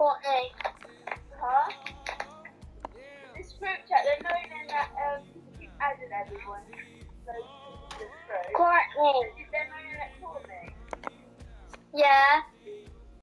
Courtney. Huh? This group chat, they're knowing that um, you've added everyone. So, this group. Courtney. Is there knowing that Courtney? Yeah.